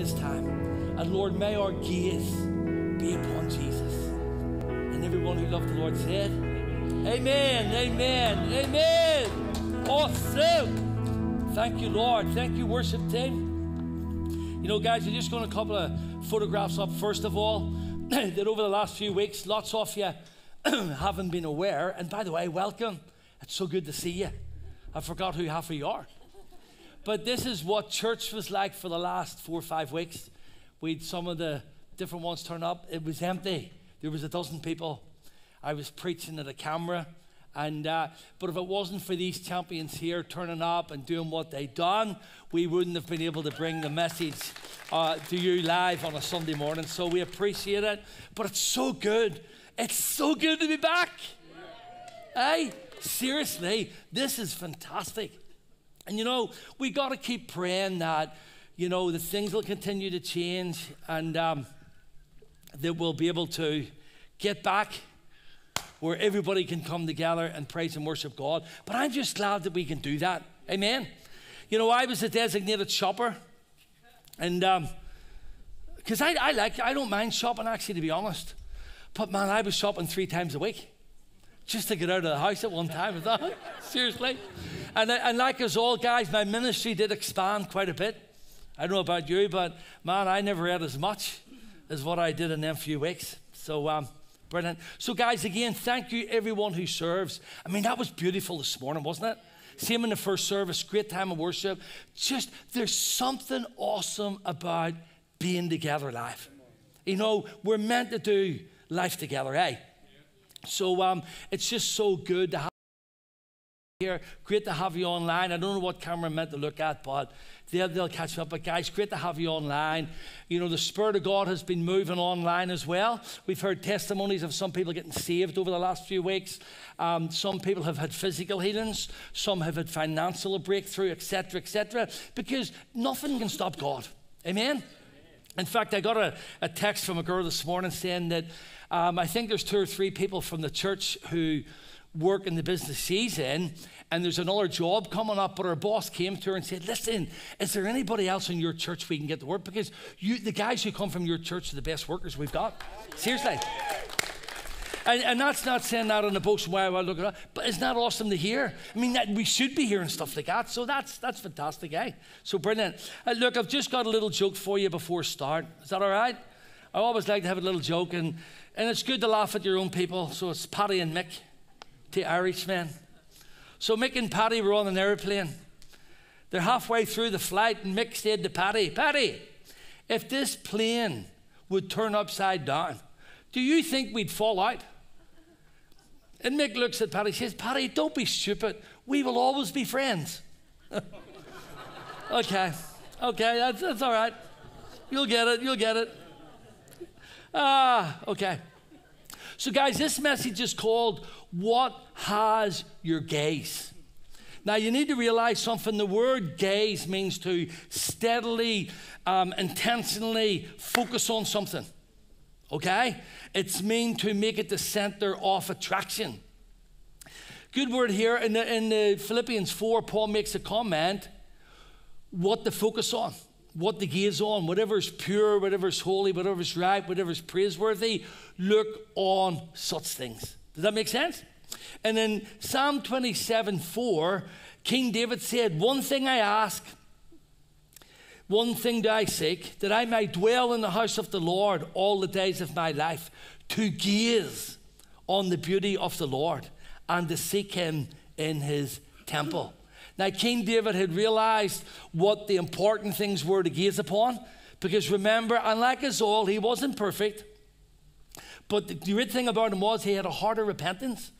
this time. And Lord, may our gaze be upon Jesus. And everyone who loved the Lord said, Amen, amen, amen. Awesome. Thank you, Lord. Thank you, worship team. You know, guys, I'm just going to couple of photographs up. First of all, that over the last few weeks, lots of you haven't been aware. And by the way, welcome. It's so good to see you. I forgot who half of you are. But this is what church was like for the last four or five weeks. We'd some of the different ones turn up. It was empty. There was a dozen people. I was preaching at a camera. And uh, but if it wasn't for these champions here turning up and doing what they done, we wouldn't have been able to bring the message uh, to you live on a Sunday morning. So we appreciate it. But it's so good. It's so good to be back. Hey, seriously, this is fantastic. And you know, we got to keep praying that you know the things will continue to change and um, that we'll be able to get back where everybody can come together and praise and worship God. But I'm just glad that we can do that. Amen. You know, I was a designated shopper, and because um, I, I like, I don't mind shopping actually, to be honest. But man, I was shopping three times a week just to get out of the house at one time. I thought, seriously. And, and like us all, guys, my ministry did expand quite a bit. I don't know about you, but man, I never had as much as what I did in them few weeks. So, um, Brilliant. So, guys, again, thank you everyone who serves. I mean, that was beautiful this morning, wasn't it? Same in the first service, great time of worship. Just there's something awesome about being together live. You know, we're meant to do life together, eh? So um, it's just so good to have you here. Great to have you online. I don't know what camera I'm meant to look at, but they'll, they'll catch up. But guys, great to have you online. You know, the Spirit of God has been moving online as well. We've heard testimonies of some people getting saved over the last few weeks. Um, some people have had physical healings. Some have had financial breakthrough, etc., etc. Because nothing can stop God. Amen. In fact, I got a, a text from a girl this morning saying that um, I think there's two or three people from the church who work in the business she's in, and there's another job coming up, but her boss came to her and said, Listen, is there anybody else in your church we can get to work? Because you, the guys who come from your church are the best workers we've got. Seriously. And, and that's not saying that on the boast why I look at it, but isn't that awesome to hear? I mean, that, we should be hearing stuff like that. So that's that's fantastic, eh? So brilliant. Uh, look, I've just got a little joke for you before start. Is that all right? I always like to have a little joke, and, and it's good to laugh at your own people. So it's Paddy and Mick, two Irishmen. So Mick and Paddy were on an airplane. They're halfway through the flight, and Mick said to Paddy, Paddy, if this plane would turn upside down, do you think we'd fall out? And Mick looks at Paddy says, Paddy, don't be stupid. We will always be friends. okay, okay, that's, that's all right. You'll get it, you'll get it. Ah, okay. So, guys, this message is called What Has Your Gaze? Now, you need to realize something. The word gaze means to steadily, um, intentionally focus on something. Okay? It's mean to make it the center of attraction. Good word here. In the, in the Philippians 4, Paul makes a comment what to focus on, what to gaze on, whatever's pure, whatever's holy, whatever's right, whatever's praiseworthy, look on such things. Does that make sense? And in Psalm 27 4, King David said, One thing I ask, one thing do I seek, that I may dwell in the house of the Lord all the days of my life, to gaze on the beauty of the Lord and to seek him in his temple. Now, King David had realized what the important things were to gaze upon, because remember, unlike us all, he wasn't perfect. But the great thing about him was he had a heart of repentance.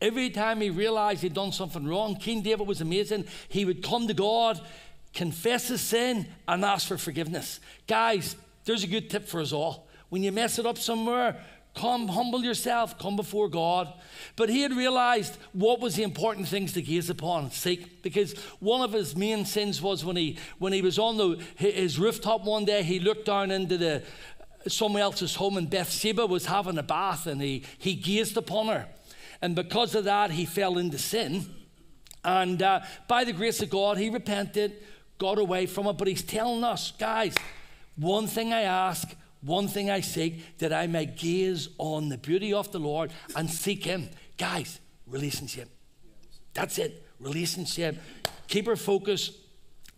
Every time he realized he'd done something wrong, King David was amazing. He would come to God, confess his sin, and ask for forgiveness. Guys, there's a good tip for us all. When you mess it up somewhere, Come, humble yourself, come before God. But he had realized what was the important things to gaze upon, seek, because one of his main sins was when he when he was on the his rooftop one day, he looked down into the someone else's home, and Bathsheba was having a bath, and he he gazed upon her, and because of that, he fell into sin. And uh, by the grace of God, he repented, got away from it. But he's telling us, guys, One thing I ask, one thing I seek, that I may gaze on the beauty of the Lord and seek Him. Guys, relationship. That's it, relationship. Keep our focus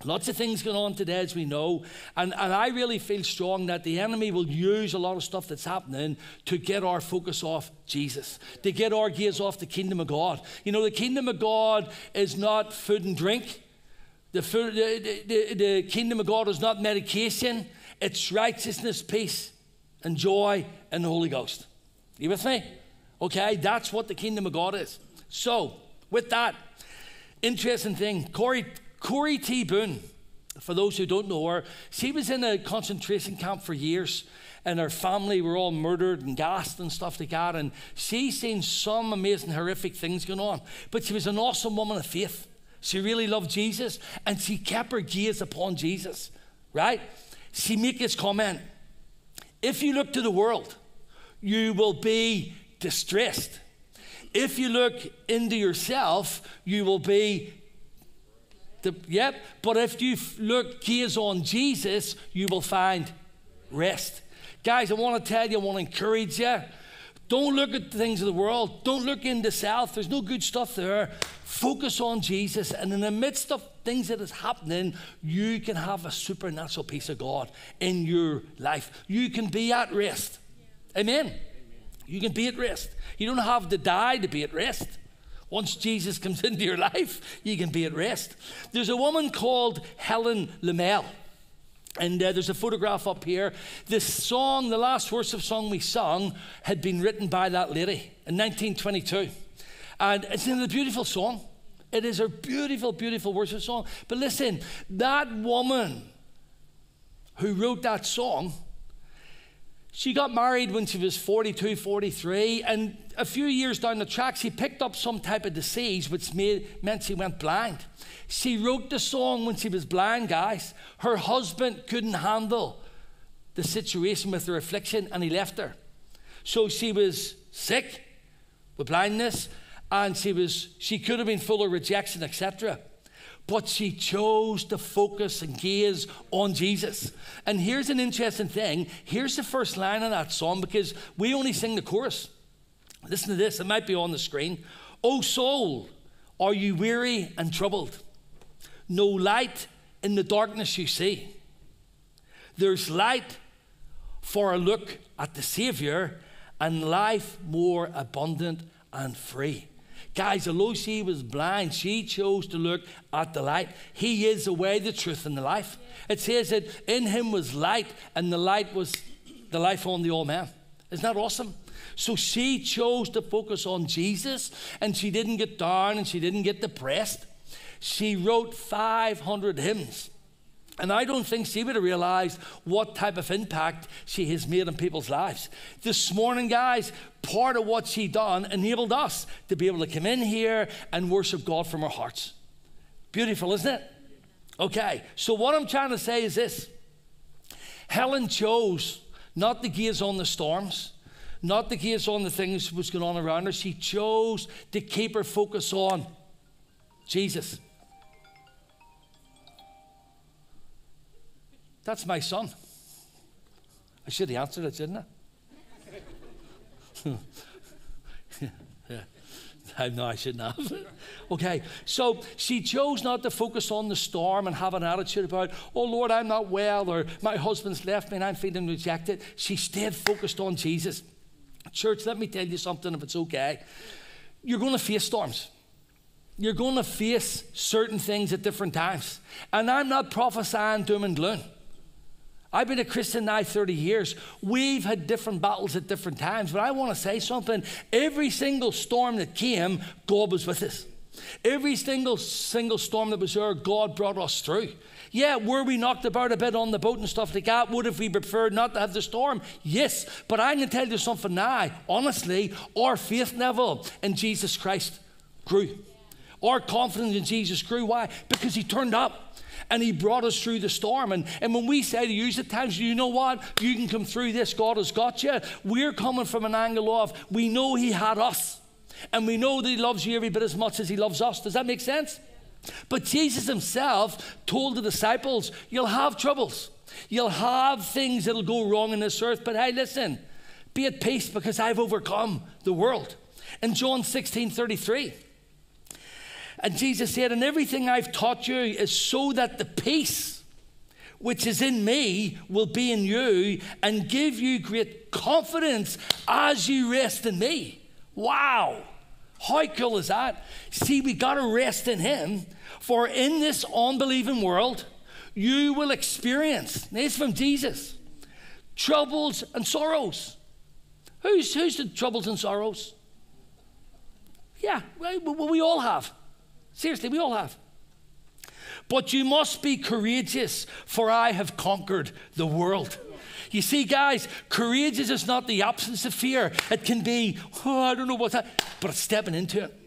Lots of things going on today, as we know. And, and I really feel strong that the enemy will use a lot of stuff that's happening to get our focus off Jesus, to get our gaze off the kingdom of God. You know, the kingdom of God is not food and drink, the, the, the, the kingdom of God is not medication, it's righteousness, peace, and joy in the Holy Ghost. You with me? Okay, that's what the kingdom of God is. So, with that, interesting thing, Corrie Corrie Ten Boom, for those who don't know her, she was in a concentration camp for years and her family were all murdered and gassed and stuff like that. And she's seen some amazing, horrific things going on. But she was an awesome woman of faith. She really loved Jesus and she kept her gaze upon Jesus, right? She made this comment If you look to the world, you will be distressed. If you look into yourself, you will be the, yep, but if you look gaze on Jesus, you will find rest. Guys, I want to tell you, I want to encourage you. Don't look at the things of the world. Don't look in the south. There's no good stuff there. Focus on Jesus. And in the midst of things that is happening, you can have a supernatural peace of God in your life. You can be at rest. Amen. You can be at rest. You don't have to die to be at rest. Once Jesus comes into your life, you can be at rest. There's a woman called Helen Lemmel. And uh, there's a photograph up here. This song, the last worship song we sung, had been written by that lady in 1922. And it's a beautiful song. It is a beautiful, beautiful worship song. But listen, that woman who wrote that song she got married when she was 42, 43, and a few years down the track, she picked up some type of disease which made, meant she went blind. She wrote the song when she was blind, guys. Her husband couldn't handle the situation with her affliction, and he left her. So she was sick with blindness, and she, was, she could have been full of rejection, etc but she chose to focus and gaze on Jesus. And here's an interesting thing. Here's the first line of that song because we only sing the chorus. Listen to this, it might be on the screen. Oh, soul, are you weary and troubled? No light in the darkness you see. There's light for a look at the Savior and life more abundant and free. Guys, although she was blind, she chose to look at the light. He is the way, the truth, and the life. It says that in him was light, and the light was the life on the old man. Isn't that awesome? So she chose to focus on Jesus, and she didn't get down and she didn't get depressed. She wrote 500 hymns. And I don't think she would have realized what type of impact she has made in people's lives. This morning, guys, part of what she done enabled us to be able to come in here and worship God from our hearts. Beautiful, isn't it? Okay, so what I'm trying to say is this Helen chose not to gaze on the storms, not to gaze on the things that was going on around her. She chose to keep her focus on Jesus. That's my son. I should have answered it, shouldn't I? yeah. No, I shouldn't have. okay, so she chose not to focus on the storm and have an attitude about, oh Lord, I'm not well, or my husband's left me and I'm feeling rejected. She stayed focused on Jesus. Church, let me tell you something if it's okay. You're going to face storms. You're going to face certain things at different times. And I'm not prophesying doom and gloom. I've been a Christian now 30 years. We've had different battles at different times, but I want to say something. Every single storm that came, God was with us. Every single single storm that was there, God brought us through. Yeah, were we knocked about a bit on the boat and stuff like that? Would have we preferred not to have the storm? Yes, but I can tell you something now. Honestly, our faith level in Jesus Christ grew. Our confidence in Jesus grew. Why? Because He turned up and He brought us through the storm. And, and when we say to use at times, you know what? You can come through this. God has got you. We're coming from an angle of we know He had us. And we know that He loves you every bit as much as He loves us. Does that make sense? But Jesus Himself told the disciples, You'll have troubles. You'll have things that'll go wrong in this earth, but hey, listen, be at peace because I've overcome the world. In John 16 33, and Jesus said, And everything I've taught you is so that the peace which is in me will be in you and give you great confidence as you rest in me. Wow. How cool is that? See, we got to rest in Him, for in this unbelieving world, you will experience, this from Jesus, troubles and sorrows. Who's, who's the troubles and sorrows? Yeah, well, we all have. Seriously, we all have. But you must be courageous, for I have conquered the world. You see, guys, courageous is not the absence of fear. It can be, oh, I don't know what's that, but it's stepping into it.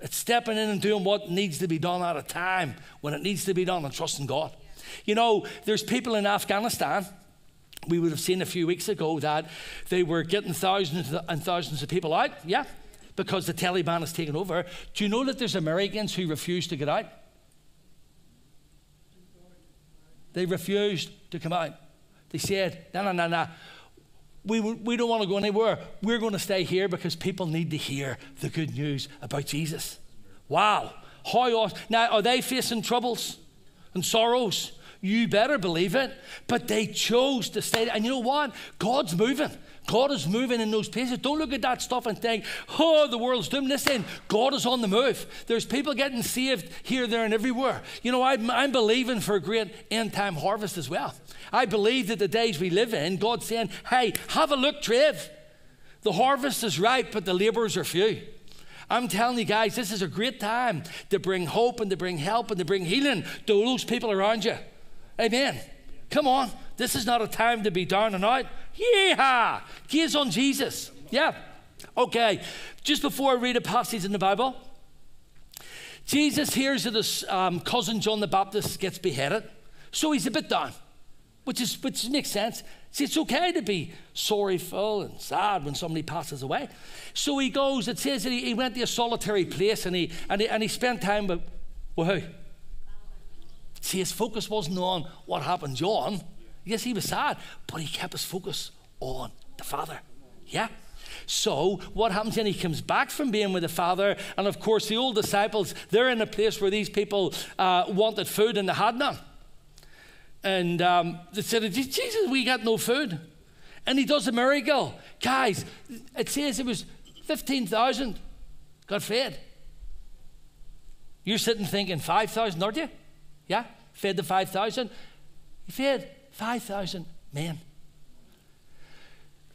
It's stepping in and doing what needs to be done at a time when it needs to be done and trusting God. You know, there's people in Afghanistan we would have seen a few weeks ago that they were getting thousands and thousands of people out. Yeah, because the Taliban has taken over. Do you know that there's Americans who refuse to get out? They refused to come out. They said, no, no, no, no. We, we don't want to go anywhere. We're going to stay here because people need to hear the good news about Jesus. Wow. How awesome. Now, are they facing troubles and sorrows? You better believe it. But they chose to stay. And you know what? God's moving. God is moving in those places. Don't look at that stuff and think, oh, the world's doomed. Listen, God is on the move. There's people getting saved here, there, and everywhere. You know, I'm, I'm believing for a great end time harvest as well. I believe that the days we live in, God's saying, hey, have a look, Trev. The harvest is ripe, but the laborers are few. I'm telling you guys, this is a great time to bring hope and to bring help and to bring healing to those people around you. Amen. Come on. This is not a time to be down and out. Yeehaw! Gaze on Jesus. Yeah. Okay. Just before I read a passage in the Bible, Jesus hears that his um, cousin John the Baptist gets beheaded. So he's a bit down, which, is, which makes sense. See, it's okay to be sorrowful and sad when somebody passes away. So he goes, it says that he, he went to a solitary place and he, and he, and he spent time with, with who? See, his focus wasn't on what happened, John. Yes, he was sad, but he kept his focus on the Father. Yeah? So, what happens then? He comes back from being with the Father, and of course, the old disciples, they're in a place where these people uh, wanted food and they had none. And um, they said, Jesus, we got no food. And he does a miracle. Guys, it says it was 15,000 got fed. You're sitting thinking 5,000, aren't you? Yeah? Fed the 5,000. He fed 5,000 men.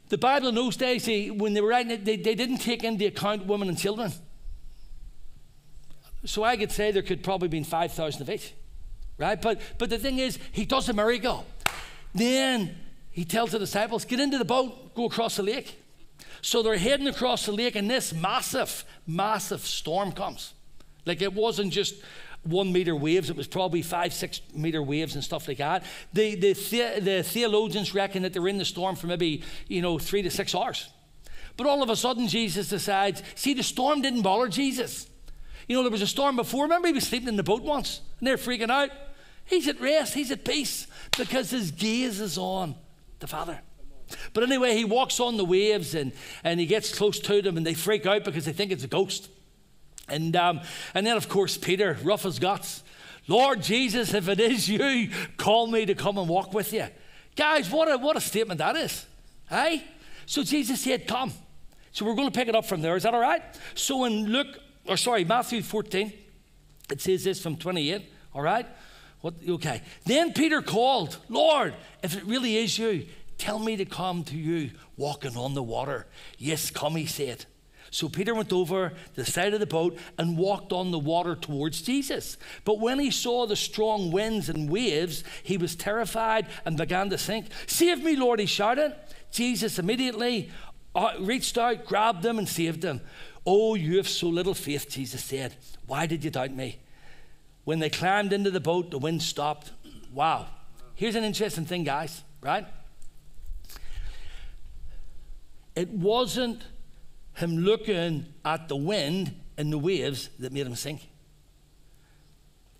The Bible in those days, when they were writing it, they, they didn't take into account women and children. So I could say there could probably been 5,000 of each, right? But, but the thing is, he does a miracle. Then he tells the disciples, get into the boat, go across the lake. So they're heading across the lake, and this massive, massive storm comes. Like it wasn't just one meter waves. It was probably five, six meter waves and stuff like that. The, the, the, the theologians reckon that they're in the storm for maybe, you know, three to six hours. But all of a sudden, Jesus decides, see, the storm didn't bother Jesus. You know, there was a storm before. Remember, he was sleeping in the boat once, and they're freaking out. He's at rest, he's at peace, because his gaze is on the Father. But anyway, he walks on the waves and, and he gets close to them, and they freak out because they think it's a ghost. And, um, and then, of course, Peter, rough as guts. Lord Jesus, if it is you, call me to come and walk with you. Guys, what a, what a statement that is. Hey? So Jesus said, Come. So we're going to pick it up from there. Is that all right? So in Luke, or sorry, Matthew 14, it says this from 28. All right? What, okay. Then Peter called, Lord, if it really is you, tell me to come to you walking on the water. Yes, come, he said. So Peter went over the side of the boat and walked on the water towards Jesus. But when he saw the strong winds and waves, he was terrified and began to sink. Save me, Lord, he shouted. Jesus immediately uh, reached out, grabbed them, and saved them. Oh, you have so little faith, Jesus said. Why did you doubt me? When they climbed into the boat, the wind stopped. Wow. Here's an interesting thing, guys, right? It wasn't him looking at the wind and the waves that made him sink.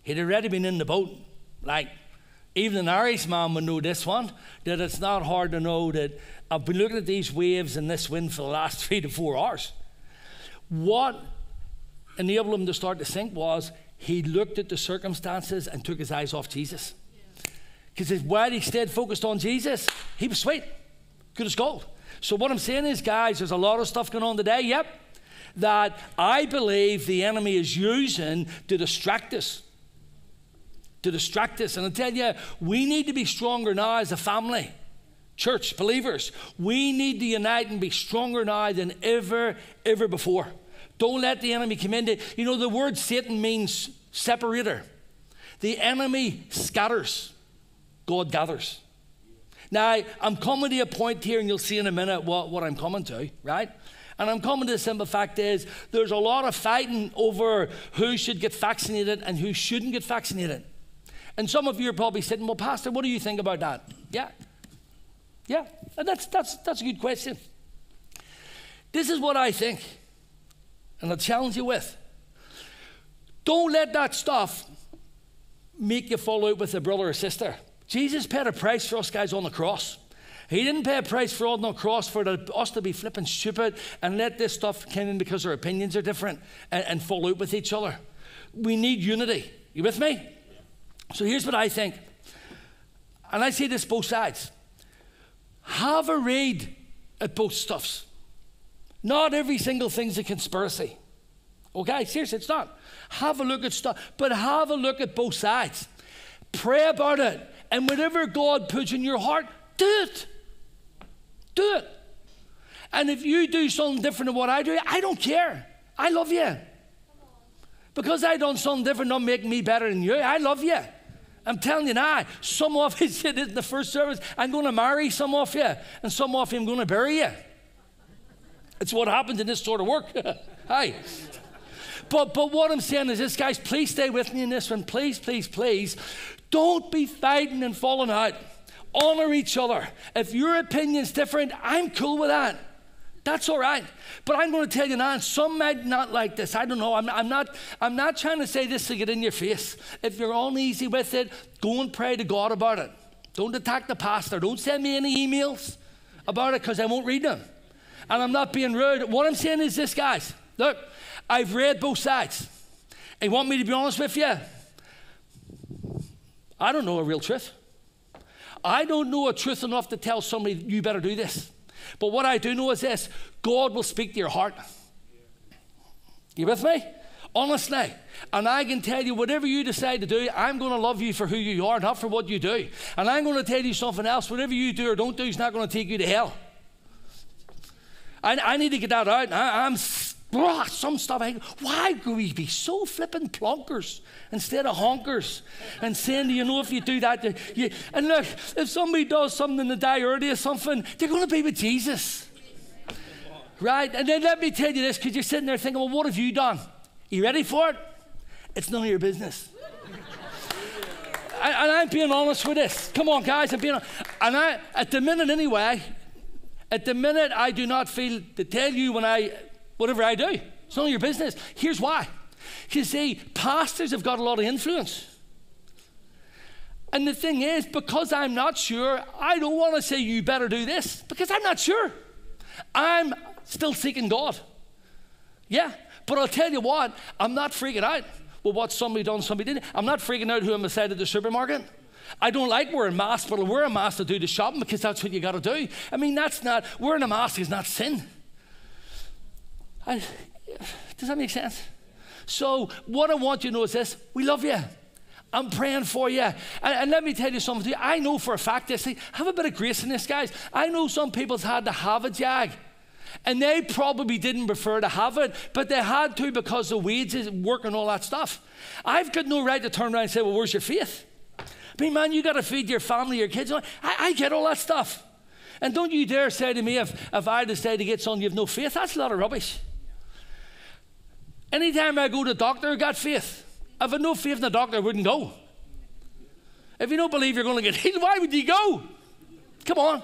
He'd already been in the boat, like, even an Irishman would know this one, that it's not hard to know that I've been looking at these waves and this wind for the last three to four hours. What enabled him to start to sink was he looked at the circumstances and took his eyes off Jesus. Because while he stayed focused on Jesus, he was sweet, good as gold. So what I'm saying is, guys, there's a lot of stuff going on today. Yep, that I believe the enemy is using to distract us. To distract us. And I tell you, we need to be stronger now as a family. Church, believers, we need to unite and be stronger now than ever, ever before. Don't let the enemy come into You know, the word Satan means separator. The enemy scatters, God gathers. Now, I'm coming to a point here, and you'll see in a minute what, what I'm coming to, right? And I'm coming to the simple fact is there's a lot of fighting over who should get vaccinated and who shouldn't get vaccinated. And some of you are probably sitting, well, Pastor, what do you think about that? Yeah. Yeah. And that's, that's, that's a good question. This is what I think, and I'll challenge you with. Don't let that stuff make you fall out with a brother or sister. Jesus paid a price for us guys on the cross. He didn't pay a price for on the cross for us to be flipping stupid and let this stuff come in because our opinions are different and, and fall out with each other. We need unity. You with me? So here's what I think. And I say this both sides. Have a read at both stuffs. Not every single thing's a conspiracy. Okay, seriously, it's not. Have a look at stuff, but have a look at both sides. Pray about it. And whatever God puts in your heart, do it. Do it. And if you do something different than what I do, I don't care. I love you. Because I done something different don't make me better than you. I love you. I'm telling you now, some of you said in the first service, I'm going to marry some of you, and some of you I'm going to bury you. It's what happens in this sort of work. Hi. But, but what I'm saying is this, guys, please stay with me in this one. Please, please, please. Don't be fighting and falling out. Honor each other. If your opinion's different, I'm cool with that. That's all right. But I'm going to tell you now, some might not like this. I don't know. I'm, I'm, not, I'm not trying to say this to get in your face. If you're uneasy with it, go and pray to God about it. Don't attack the pastor. Don't send me any emails about it because I won't read them. And I'm not being rude. What I'm saying is this, guys. Look, I've read both sides. And you want me to be honest with you? I don't know a real truth. I don't know a truth enough to tell somebody, you better do this. But what I do know is this God will speak to your heart. You with me? Honestly. And I can tell you, whatever you decide to do, I'm going to love you for who you are, not for what you do. And I'm going to tell you something else. Whatever you do or don't do is not going to take you to hell. I, I need to get that out. I, am some stuff. I, why do we be so flipping plonkers instead of honkers and saying, you know, if you do that, you, and look, if somebody does something in the day early or something, they're going to be with Jesus. Right? And then let me tell you this because you're sitting there thinking, well, what have you done? You ready for it? It's none of your business. and I'm being honest with this. Come on, guys, I'm being honest. And I, at the minute anyway, at the minute I do not feel to tell you when I whatever I do. It's none of your business. Here's why. You see, pastors have got a lot of influence. And the thing is, because I'm not sure, I don't want to say you better do this because I'm not sure. I'm still seeking God. Yeah, but I'll tell you what, I'm not freaking out with what somebody done, somebody didn't. I'm not freaking out who I'm beside at the supermarket. I don't like wearing masks, but I'll wear a mask to do the shopping because that's what you got to do. I mean, that's not, wearing a mask is not sin. I, does that make sense? So, what I want you to know is this we love you. I'm praying for you. And, and, let me tell you something. I know for a fact this. Have a bit of grace in this, guys. I know some people's had to have a jag. And they probably didn't prefer to have it, but they had to because the wages, work, and all that stuff. I've got no right to turn around and say, Well, where's your faith? I mean, man, you got to feed your family, your kids. I, I get all that stuff. And don't you dare say to me, if, if I decide to get something, you have no faith. That's a lot of rubbish. Anytime I go to the doctor, I got faith. If I had no faith in the doctor, I wouldn't go. If you don't believe you're going to get healed, why would you go? Come on.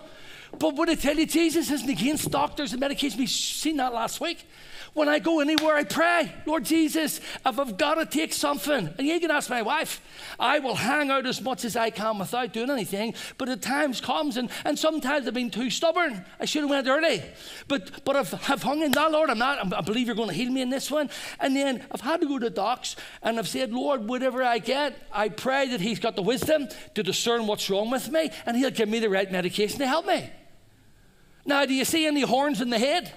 But would I tell you, Jesus isn't against doctors and medication. We've seen that last week. When I go anywhere, I pray, Lord Jesus, if I've got to take something, and you can ask my wife, I will hang out as much as I can without doing anything. But at times comes, and, and sometimes I've been too stubborn. I should have went early. But but I've, I've hung in that, Lord. I'm not, I believe you're going to heal me in this one. And then I've had to go to docs, and I've said, Lord, whatever I get, I pray that He's got the wisdom to discern what's wrong with me, and He'll give me the right medication to help me. Now, do you see any horns in the head?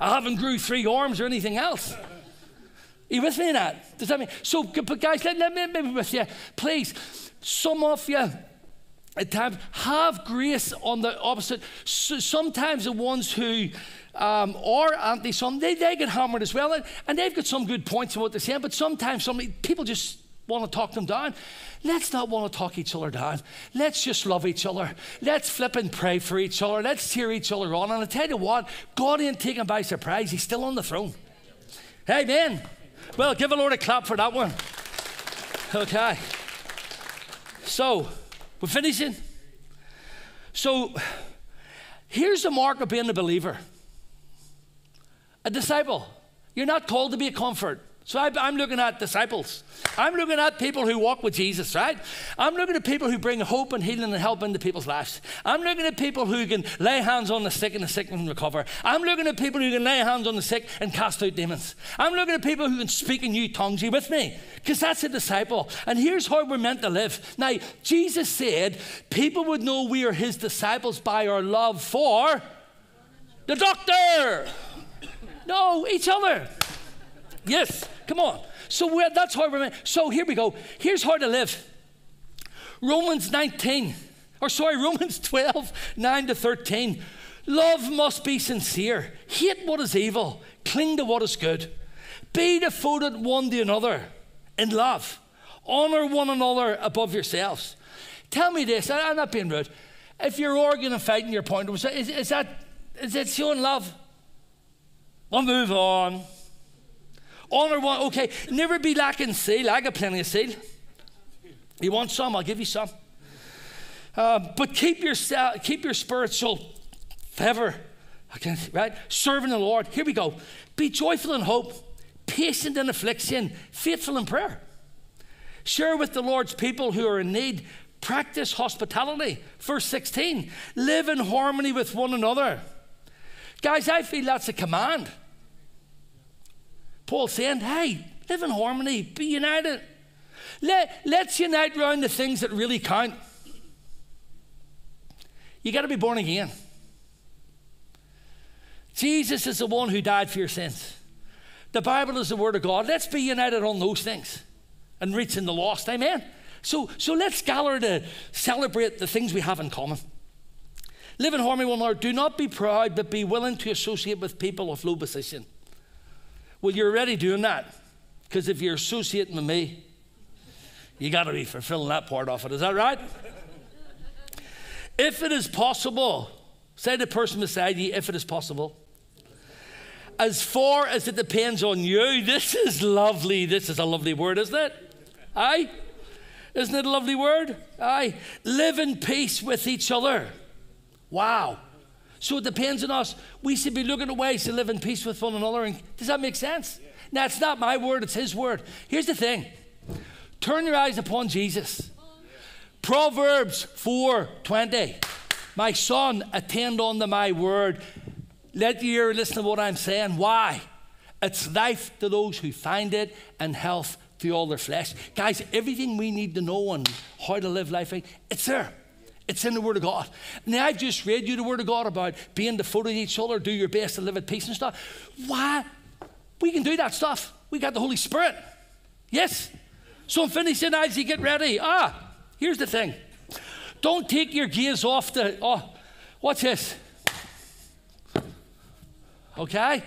I haven't grew three arms or anything else. Are you with me in that? Does that mean? So, but guys, let, let me with you. Please, some of you at times have grace on the opposite. So sometimes the ones who um, are anti some, they, they get hammered as well. And, and they've got some good points in what they're saying, but sometimes some people just want to talk them down. Let's not want to talk each other down. Let's just love each other. Let's flip and pray for each other. Let's cheer each other on. And I tell you what, God ain't taken by surprise. He's still on the throne. Amen. Well, give a Lord a clap for that one. Okay. So, we're finishing. So, here's the mark of being a believer a disciple. You're not called to be a comfort. So I, am looking at disciples. I'm looking at people who walk with Jesus, right? I'm looking at people who bring hope and healing and help into people's lives. I'm looking at people who can lay hands on the sick and the sick can recover. I'm looking at people who can lay hands on the sick and cast out demons. I'm looking at people who can speak in new tongues. Are you with me? Because that's a disciple. And here's how we're meant to live. Now, Jesus said people would know we are his disciples by our love for the doctor. No, each other. Yes. Come on. So that's how we're. So here we go. Here's how to live. Romans 19, or sorry, Romans 12, 9 to 13. Love must be sincere. Hate what is evil. Cling to what is good. Be devoted one to another in love. Honor one another above yourselves. Tell me this, I'm not being rude. If you're arguing and fighting your point, is, is that is it showing love? We'll move on. Honor one, okay. Never be lacking zeal. I got plenty of zeal. You want some? I'll give you some. Uh, but keep your, keep your spiritual fervor, right? Serving the Lord. Here we go. Be joyful in hope, patient in affliction, faithful in prayer. Share with the Lord's people who are in need. Practice hospitality. Verse 16. Live in harmony with one another. Guys, I feel that's a command. Paul saying, hey, live in harmony, be united. Let, let's unite around the things that really count. You got to be born again. Jesus is the one who died for your sins. The Bible is the Word of God. Let's be united on those things and reaching the lost. Amen. So, so let's gather to celebrate the things we have in common. Live in harmony one another. Do not be proud, but be willing to associate with people of low position. Well, you're already doing that. Because if you're associating with me, you got to be fulfilling that part of it. Is that right? if it is possible, say the person beside you, if it is possible. As far as it depends on you, this is lovely. This is a lovely word, isn't it? Aye? Isn't it a lovely word? Aye. Live in peace with each other. Wow. So it depends on us. We should be looking at ways to live in peace with one another. And does that make sense? Yeah. Now, it's not my word, it's His word. Here's the thing turn your eyes upon Jesus. Proverbs 4 20. My son, attend unto my word. Let your ear listen to what I'm saying. Why? It's life to those who find it and health to all their flesh. Guys, everything we need to know on how to live life, it's there. It's in the Word of God. Now, I've just read you the Word of God about being the devoted to each other, do your best to live at peace and stuff. Why? We can do that stuff. We got the Holy Spirit. Yes. So I'm finishing as you get ready. Ah, here's the thing. Don't take your gaze off the. Oh, what's this? Okay?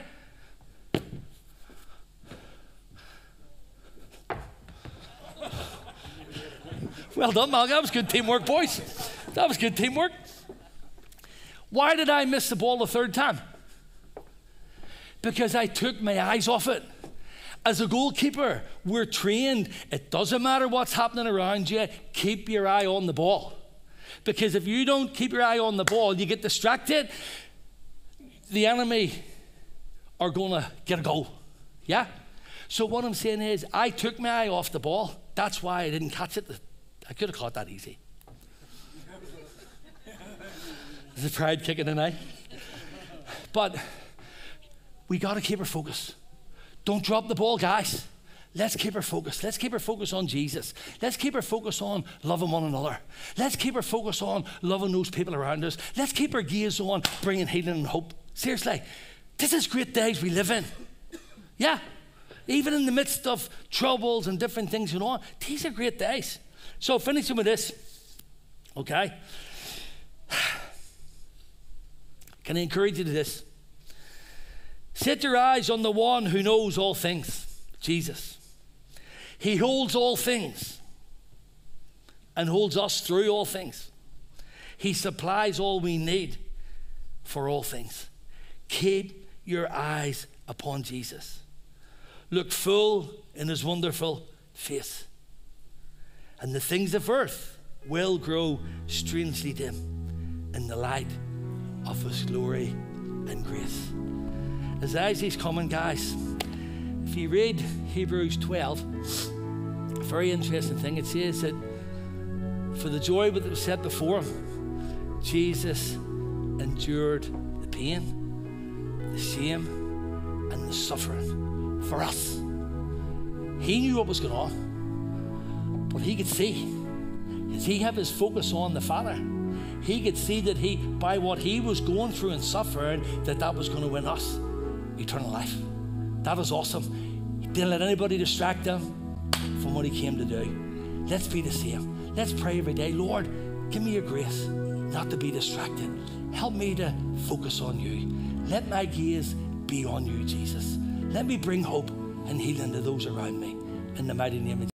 Well done, Mal. That was good teamwork, boys. That was good teamwork. Why did I miss the ball the third time? Because I took my eyes off it. As a goalkeeper, we're trained. It doesn't matter what's happening around you, keep your eye on the ball. Because if you don't keep your eye on the ball, you get distracted, the enemy are going to get a goal. Yeah? So what I'm saying is, I took my eye off the ball. That's why I didn't catch it. I could have caught that easy. Is the pride kicking in, eh? But we got to keep our focus. Don't drop the ball, guys. Let's keep our focus. Let's keep our focus on Jesus. Let's keep our focus on loving one another. Let's keep our focus on loving those people around us. Let's keep our gaze on bringing healing and hope. Seriously, this is great days we live in. Yeah. Even in the midst of troubles and different things going on, these are great days. So, finishing with this, okay? Can I encourage you to this? Set your eyes on the one who knows all things, Jesus. He holds all things and holds us through all things. He supplies all we need for all things. Keep your eyes upon Jesus. Look full in his wonderful face. And the things of earth will grow strangely dim in the light of his glory and grace. As Isaac's coming, guys, if you read Hebrews 12, a very interesting thing, it says that for the joy that was set before him, Jesus endured the pain, the shame, and the suffering for us. He knew what was going on, but he could see. He had his focus on the Father, he could see that he, by what he was going through and suffering, that that was going to win us eternal life. That was awesome. He didn't let anybody distract him from what he came to do. Let's be the same. Let's pray every day. Lord, give me your grace not to be distracted. Help me to focus on you. Let my gaze be on you, Jesus. Let me bring hope and healing to those around me. In the mighty name of